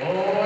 Oh.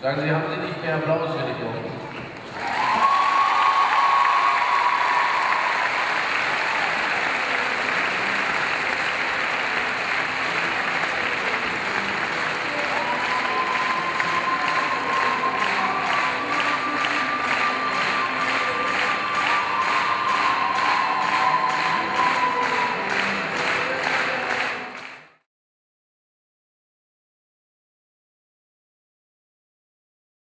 Sagen Sie, haben Sie nicht mehr die Jungen?